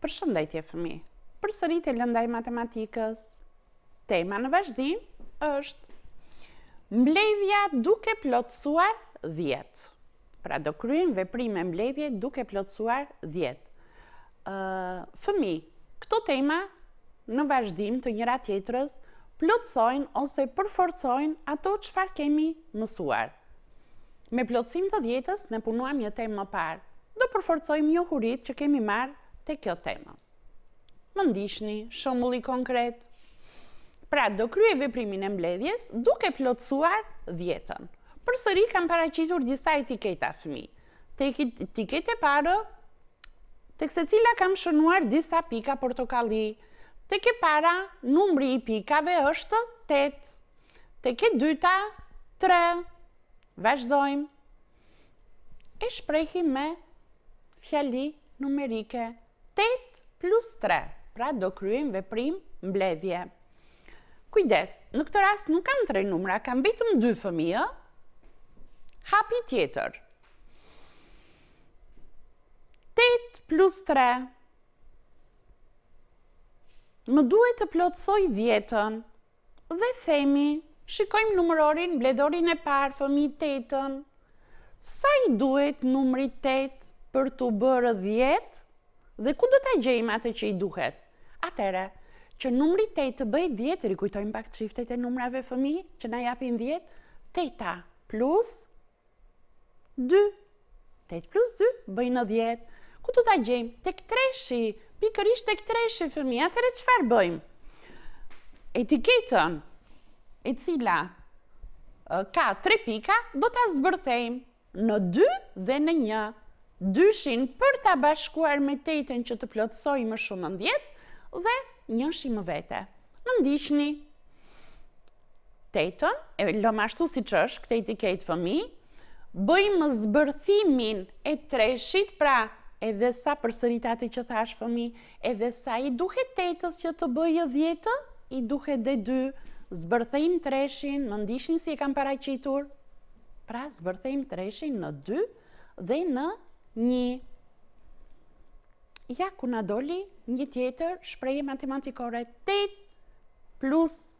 Përshëndetje fëmijë, përsëri te lënda e matematikës. Tema në vazhdim është mbledhja duke plotësuar 10. Pra do kryejmë veprime mbledhje duke plotësuar 10. Fëmijë, këto tema në vazhdim të njëra-tjetrës plotësojnë ose përforcojnë ato çfarë kemi mësuar. Me plotësim të dhjetës ne punuam një temë më parë. Do përforcojmë njohuritë që kemi marrë te kjo tema. Më ndiqni, shembulli konkret. Pra, do kryej veprimin e mbledhjes duke plotësuar dhjetën. Përsëri kam paraqitur disa etiketa fëmijë. Te etiketa e parë, tek secila kam shënuar disa pika portokalli. Tek e para, numri i pikave është 8. Tek e dyta, tre, vazhdojmë. E shprehim me fjali numerike. 8 plus 3, pra do kryejmë veprim mbledhje. Kujdes, në këtë rast nuk kam tre numra, kam vetëm dy fëmijë, hapi tjetër. 8 plus 3, më duhet të plotësoj dhjetën, Dhe themi, shikojmë numërorin, mbledhorin e parë, fëmijë tetën. Sa i duhet numrit tetë për t'u bërë dhjetë? Dhe ku do ta gjejmë atë që i duhet? Atëherë, që numri tetë të bëhet dhjetë, rikujtojmë pak çiftet e numrave fëmijë që na japin dhjetë, teta plus 2, 8 plus 2 bëjnë 10. Ku do ta gjejmë? Tek treshi, pikërisht tek treshi fëmijë, atëherë çfarë bëjmë? Etiketën, e cila ka tre pika, do ta zbërthejmë në 2 dhe në 1. Dyshin për ta bashkuar me tetën që të plotësojmë shumën 10 dhe njëshi më vete. Më ndiqni! Tetën, e lëmë ashtu siç është, tek etiketa fëmijë, bëjmë zbërthimin e treshit, pra edhe sa përsëris atë që thashë fëmijë, edhe sa i duhet tetës që të bëhet dhjetë, i duhet dhe dy, zbërthejmë treshin, më ndiqni si e kam paraqitur, pra zbërthejmë treshin në dy dhe në një. Ja, ku na doli një tjetër shprehje matematikore, 8 plus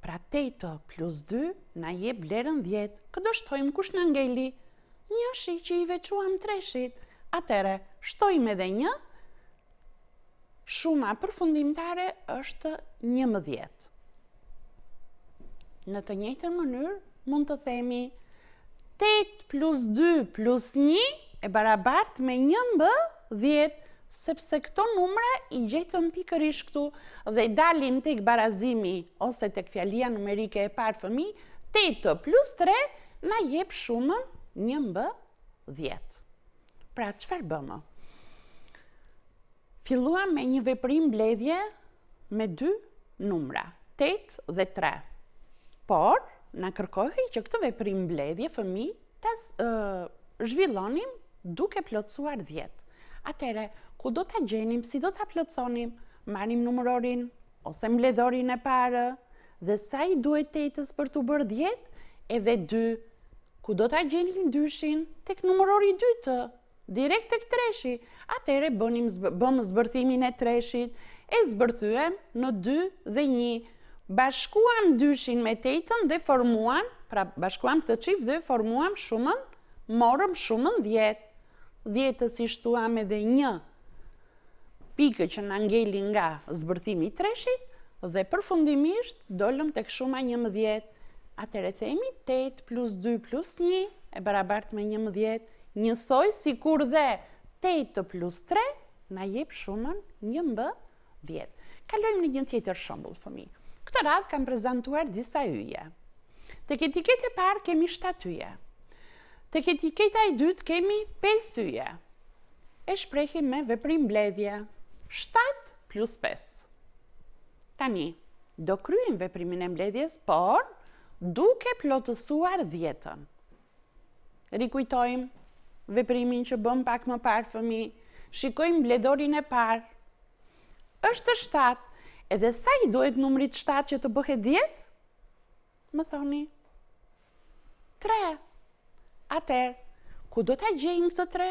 Pra tetë plus dy na jep vlerën dhjetë, kë do shtojmë kush na ngeli? Njëshi që i veçuam treshit. Atëherë, shtojmë edhe një, shuma përfundimtare është njëmbëdhjetë. Në të njëjtën mënyrë, mund të themi 8 plus 2 plus 1 e barabart me 1 mbë Dhjetë, sepse këto numra i gjetëm pikërisht këtu dhe dalim tek barazimi ose tek fjalia numerike e parë fëmijë, tetë plus tre na jep shumën njëmbëdhjetë. Pra, çfarë bëmë? Filluam me një veprim mbledhje me dy numra, tetë dhe tre. Por, na kërkohej që këtë veprim mbledhje fëmijë ta zhvillonim duke plotësuar dhjetë. Atëherë, ku do ta gjenim, si do ta plotësonim? Marrim numërorin ose mbledhorin e parë dhe sa i duhet tetës për t'u bërë dhjetë, edhe dy. Ku do ta gjenim dyshin? Tek numërori i dytë. Direkt tek treshi, atëherë bëm bëmë zbërthimin e treshit, e zbërthyem në dy dhe një. Bashkuam dyshin me tetën dhe formuam, pra bashkuam këtë çift dhe formuam shumën, morëm shumën dhjetë. Dhjetës i shtuam edhe një pikë që na ngeli nga zbërthimi i treshit dhe përfundimisht dolëm tek shuma 11. Atëherë themi 8 plus 2 plus 1 e barabartë me 11. Njësoj sikur dhe tetë plus tre na jep shumën njëmbëdhjetë. Kalojmë në një tjetër shembull, fëmijë. Këtë radhë kam prezantuar disa yje. Tek etiketa e parë kemi shtatë yje. Tek etiketa e dytë kemi pesë yje. E shprehim me veprim mbledhje. Shtatë plus pesë. Tani, do kryejmë veprimin e mbledhjes, por duke plotësuar dhjetën. Rikujtojmë veprimin që bëmë pak më parë fëmijë, shikojmë mbledhorin e parë. Është shtatë, edhe sa i duhet numrit shtatë që të bëhet dhjetë? Më thoni, tre. Atëherë, ku do ta gjejmë këtë tre?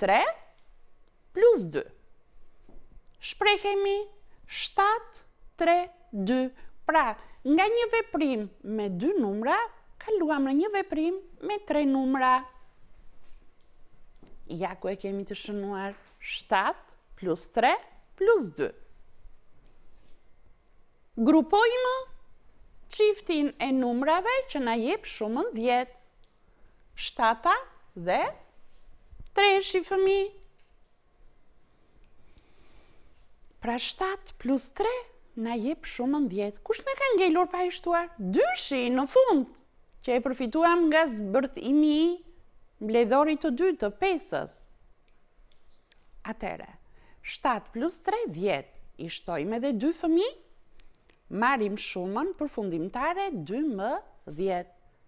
Tre plus dy. Shprehemi shtatë, tre, dy. Pra, nga një veprim me dy numra, kaluam në një veprim me tre numra. Ja ku e kemi të shënuar shtatë plus tre plus dy. Grupojmë çiftin e numrave që na jep shumën 10. shtata dhe treshi fëmijë. Pra shtatë plus tre na jep shumën dhjetë. Kush na ka ngelur pa e shtuar? Dyshi në fund, që e përfituam nga zbërthimi i mbledhorit të dytë, pesës. Atëherë, shtatë plus tre dhjetë, i shtojmë edhe dy fëmijë, marrim shumën përfundimtare dymbëdhjetë.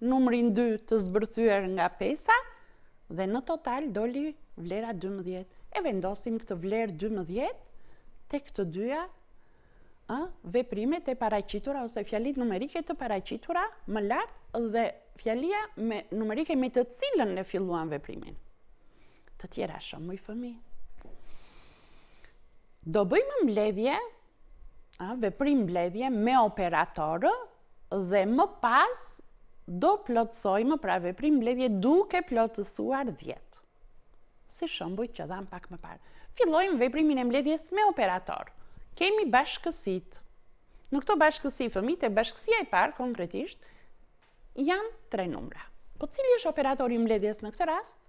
numrin dy të zbërthyer nga pesa dhe në total doli vlera 12. E vendosim këtë vlerë 12 tek të dyja veprimet e paraqitura ose fjalitë numerike të paraqitura më lart dhe fjalia me numerike me të cilën ne filluam veprimin. Të tjera shembuj fëmijë. Do bëjmë mbledhje, veprim mbledhje me operator dhe më pas do plotësojmë pra veprim mbledhje duke plotësuar 10. Si shëmbuj që dhamë pak më parë. Fillojmë veprimin e mbledhjes me operator. Kemi bashkësitë. Në këto bashkësi fëmijë te, bashkësia e parë konkretisht, janë tre numra. Po cili është operatori i mbledhjes në këtë rast?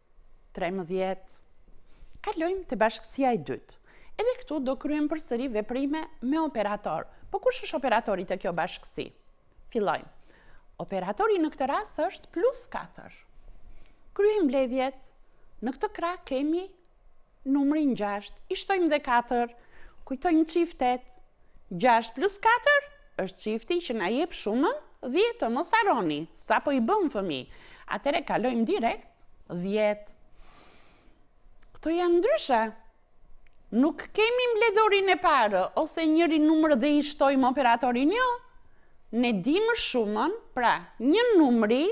Trembëdhjetë. Kalojmë te bashkësia e dytë. Edhe këtu do kryejmë përsëri veprime me operator. Po kush është operatori te kjo bashkësi? Fillojmë. Operatori në këtë rast është plus 4. Kryejmë mbledhjet. Në këtë krah kemi Numrin gjashtë i shtojmë dhe katër. Kujtojmë çiftet. Gjashtë plus katër është çifti që na jep shumën dhjetë, të mos harroni, sapo i bëmë fëmijë. Atëherë kalojmë direkt dhjetë. Këto janë ndryshe. Nuk kemi mbledhorin e parë, ose njërin numër dhe i shtojmë operatorin jo. Ne dimë shumën, pra, një numri,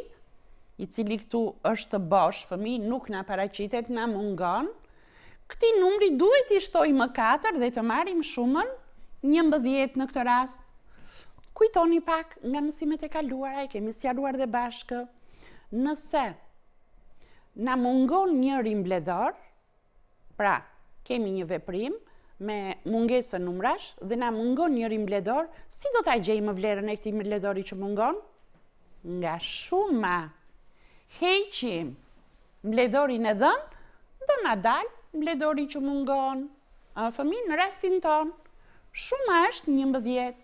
i cili këtu është bosh, fëmijë nuk na paraqitet, na mungon, këtij numri duhet t'i shtojmë 4 dhe të marrim shumën, njëmbëdhjetë në këtë rast. Kujtoni pak nga mësimet e kaluara, e kemi sqaruar dhe bashkë, nëse na mungon njëri mbledhor, Pra, kemi një veprim me mungesë numrash dhe na mungon njëri mbledhor, si do ta gjejmë vlerën e këtij mbledhori që mungon? Nga shuma. Heqim mbledhorin e dhënë, do na dalë mbledhori që mungon. Fëmijë në rastin tonë, shuma është njëmbëdhjetë.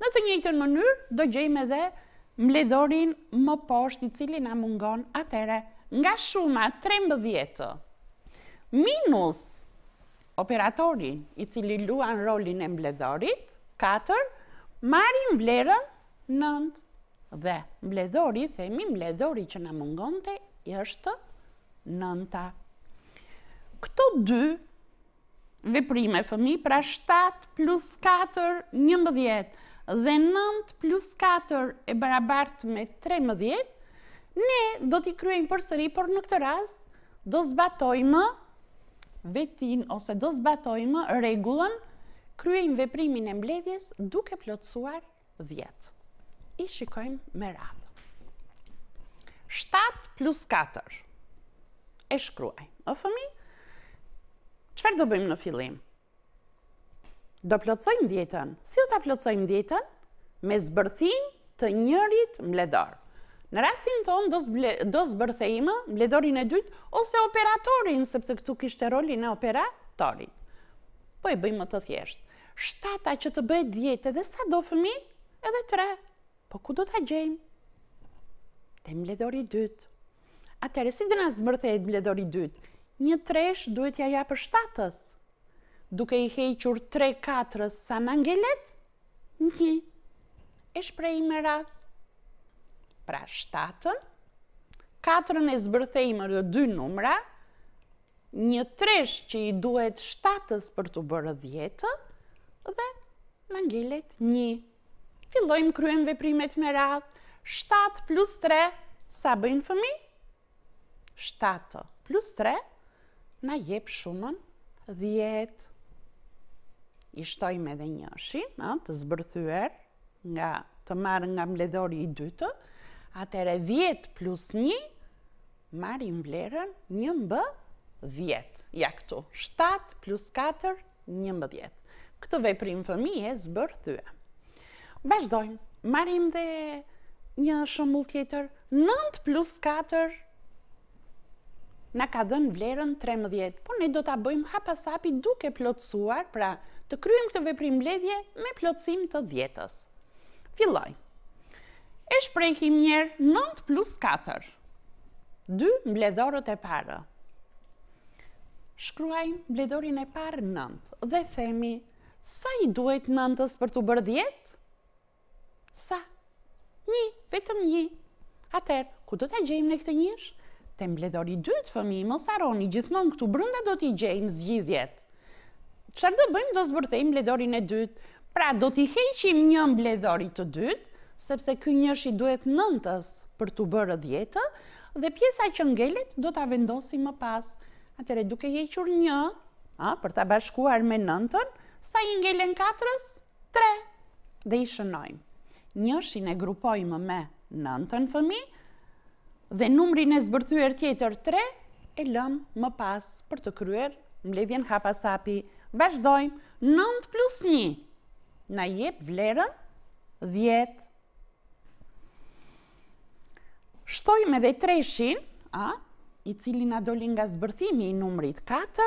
Në të njëjtën mënyrë do gjejmë edhe mbledhorin më poshtë i cili na mungon atëherë nga shuma trembëdhjetë minus operatori i cili luan rolin e mbledhorit katër marrim vlerën nëntë dhe mbledhori themi mbledhori që na mungonte është nënta. Këto dy Veprime fëmijë pra shtatë plus katër njëmbëdhjetë dhe nëntë plus katër e barabartë me trembëdhjetë, ne do t'i kryejmë përsëri, por në këtë rast do zbatojmë vetinë ose do zbatojmë rregullën kryejmë veprimin e mbledhjes duke plotësuar dhjet. I shikojmë me radhë. Shtatë plus katër. E shkruaj. O fëmijë, çfarë do bëjmë në fillim? Do plotësojmë dhjetën. Si do ta plotësojmë dhjetën? Me zbërthim të njërit mbledhor. Në rastin tonë do, zble, do zbërthejmë mbledhorin e dytë ose operatorin, sepse këtu kishte rolin e operatorit. Po e bëjmë më të thjeshtë. Shtata që të bëhet dhjetë edhe sa do fëmijë, edhe tre, po ku do ta gjejmë? Te mbledhori i dytë. Atëherë, si do na zbërthehet mbledhori i dytë? Një tresh duhet t'ia japë shtatës. Duke i hequr tre katrës sa na ngelet, një, e shprehim me radhë. Pra shtatën, katrën e zbërthejmë në dy numra, Një tresh që i duhet shtatës për t'u bërë dhjetë dhe më ngelet një. Fillojmë kryejmë veprimet me radhë. 7 plus 3, sa bëjnë fëmijë? 7 plus 3, na jep shumën 10. I shtojmë edhe njëshin, të zbërthyer, nga, të marrë nga mbledhori i dytë, atëherë 10 plus 1, Marrim vlerën njëmbëdhjetë. Ja këtu, shtatë plus katër, njëmbëdhjetë. Këtë veprim fëmijë e zbërthyem. Vazhdojmë, marrim dhe një shembull tjetër, nëntë plus katër, na ka dhënë vlerën 13, por ne do ta bëjmë hap pas hapi duke plotësuar, pra të kryejmë këtë veprim mbledhje me plotësim të dhjetës. Filloj. E shprehim njëherë 9 plus 4. 2 mbledhorët e parë. Shkruajmë mbledhorin e parë 9 dhe themi sa i duhet nëntës për t'u bërë 10? Sa? Një, vetëm një. Atëherë, ku do ta gjejmë ne këtë njësh? Te mbledhori i dytë fëmijë, mos harroni, gjithmonë këtu brenda do t'i gjejmë zgjidhjet. Çfarë do bëjmë do zbërthejmë mbledhorin e dytë. Pra do t'i heqim një mbledhorit të dytë, sepse ky njësh i duhet nëntës për t'u bërë dhjetë, dhe pjesa që ngelet do ta vendosim më pas. Atëherë duke hequr një, për ta bashkuar me nëntën, sa i ngelen katrës? Tre, dhe i shënojmë. Njëshin e grupojmë me nëntën fëmijë, dhe numrin e zbërthyer tjetër tre, e lëmë më pas për të kryer mbledhjen hap pas hapi. Vazhdojmë, nëntë plus një, na jep vlerën dhjetë. Shtojmë edhe treshin, a, i cili na doli nga zbërthimi i numrit 4,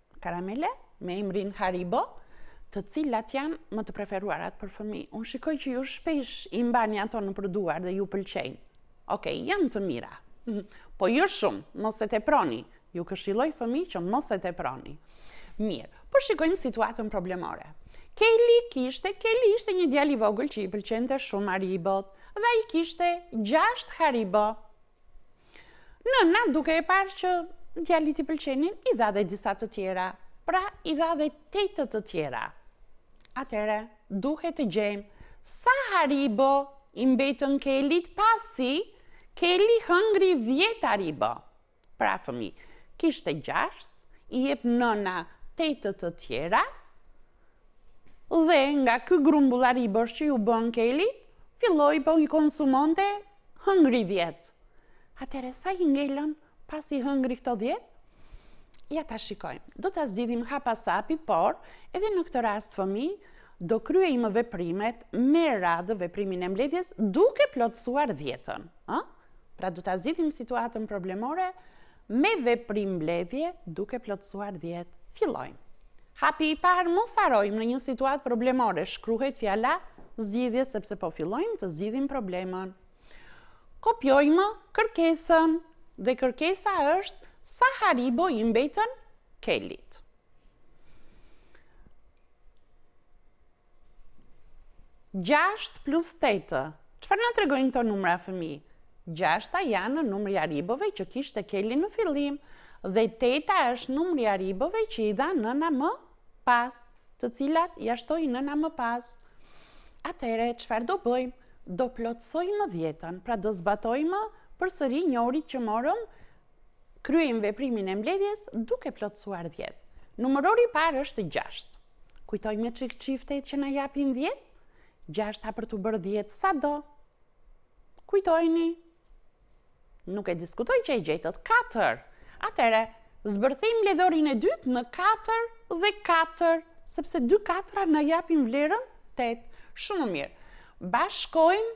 Karamele me emrin Haribo, të cilat janë më të preferuarat për fëmijë. Unë shikoj që ju shpesh i mbani ato nëpër duar dhe ju pëlqejnë. Okej, janë të mira. Po jo shumë, mos e teproni. Ju këshilloj fëmijë që mos e teproni. Mirë, por po shikojmë situatën problemore. Keli kishte, Keli ishte një djalë i vogël që i pëlqente shumë Haribot dhe ai kishte gjashtë Haribo. Nëna, duke e parë që djalit i pëlqenin, i dha dhe disa të tjera, pra i dha dhe tetë të tjera. Atëherë, duhet të gjejmë sa haribo i mbetën Kelit pasi Keli hëngri dhjetë haribo. Pra fëmijë, kishte gjashtë, i jep nëna tetë të tjera, Dhe nga ky grumbull haribosh që iu bënë Keli, filloi po i konsumonte hëngri dhjetë. Atëherë sa i ngelën pasi hëngri këto dhjetë? Ja ta shikojmë. Do ta zgjidhim hap pas hapi, por edhe në këtë rast fëmijë do kryejmë veprimet me radhë veprimin e mbledhjes duke plotësuar dhjetën, ë? Pra do ta zgjidhim situatën problemore me veprim mbledhje duke plotësuar 10. Fillojmë. Hapi i parë mos harrojmë në një situatë problemore, shkruhet fjala zgjidhje sepse po fillojmë të zgjidhim problemën. Kopjojmë kërkesën dhe kërkesa është sa haribo i mbetën Kelit. Gjashtë plus tetë. Çfarë na tregojnë këto numra fëmijë? Gjashta janë numri i haribove që kishte Keli në fillim dhe teta është numri i haribove që i dha nëna më pas, të cilat ia shtoi nëna më pas. Atëherë çfarë do bëjmë? Do plotësojmë dhjetën, pra do zbatojmë përsëri njohuritë që morëm Kryejmë veprimin e mbledhjes duke plotësuar dhjetë. Numërori i parë është gjashtë. Kujtojmë një çik çiftet që na japin dhjetë? Gjashta për t'u bërë dhjetë sa do. Kujtojni? Nuk e diskutoj që e gjetët. Katër. Atëherë, zbërthejmë mbledhorin e dytë në katër dhe katër, sepse dy katra na japin vlerën tetë. Shumë mirë. Bashkojmë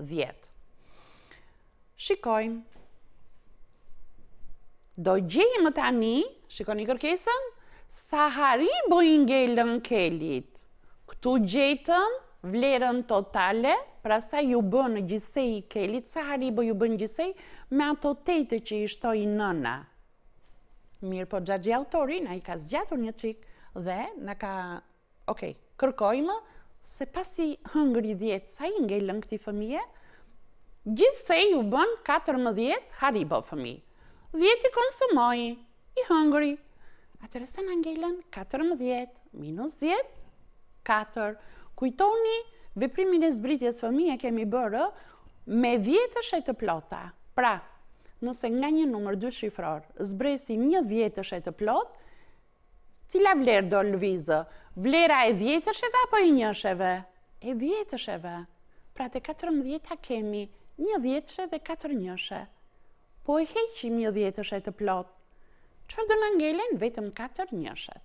10. Shikojmë. Do gjejmë tani, shikoni kërkesën, sa haribo i ngelën Kelit. Këtu gjetëm vlerën totale, pra sa iu bënë gjithsej Kelit, sa haribo iu bënë gjithsej, me ato tetë që i shtoi nëna. Mirëpo xhaxhi autori na i ka zgjatur një çikë dhe na ka Ok, kërkojmë se pasi hëngri 10, sa i ngelën këtij fëmije? Gjithsej iu bën 14 haribo fëmijë. 10 i konsumoi, i hëngri. Atëherë sa na ngelën 14 minus 10, 4. Kujtoni, veprimin e zbritjes fëmijë e kemi bërë me dhjetëshe të plota. Pra, nëse nga një numër dyshifror zbresim një dhjetëshe të plotë, Cila vlerë do lëvizë? Vlera e dhjetësheve apo e njësheve? E dhjetësheve. Pra te katërmbëdhjeta kemi një dhjetëshe dhe katër njëshe. Po e heqim një dhjetëshe të plotë. Çfarë do na ngelen vetëm katër njëshet?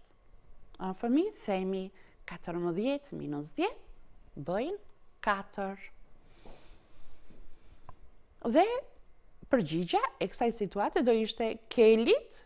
A fëmijë themi katërmbëdhjetë minus dhjetë bëjnë katër. Dhe përgjigja e kësaj situate do ishte Kelit